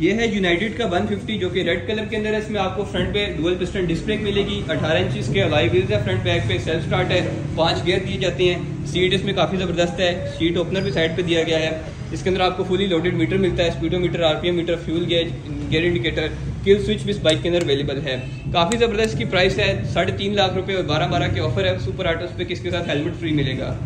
ये है यूनाइटेड का 150 जो कि रेड कलर के अंदर है। इसमें आपको फ्रंट पे डुअल पिस्टन डिस्प्ले मिलेगी। 18 इंच इसके अलाई व्हील्स है। फ्रंट बैक पे सेल्फ स्टार्ट है। पाँच गियर दिए जाते हैं। सीट इसमें काफ़ी ज़बरदस्त है। सीट ओपनर भी साइड पे दिया गया है। इसके अंदर आपको फुली लोडेड मीटर मिलता है। Speedometer RPM meter fuel gauge gear indicator kill switch भी इस बाइक के अंदर अवेलेबल है। काफ़ी ज़बरदस्त की प्राइस है। साढ़े तीन लाख रुपए और बारह बारह के ऑफ़र है। सुपर आटोस पे किसके साथ हेलमेट फ्री मिलेगा?